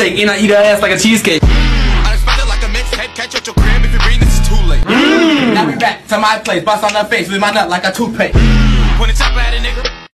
steak and I eat her ass like a cheesecake. I spotted like a mixtape, catch at your crib if you read this is too late. Now we back to my place, bust on her face with my nut like a toothpaste.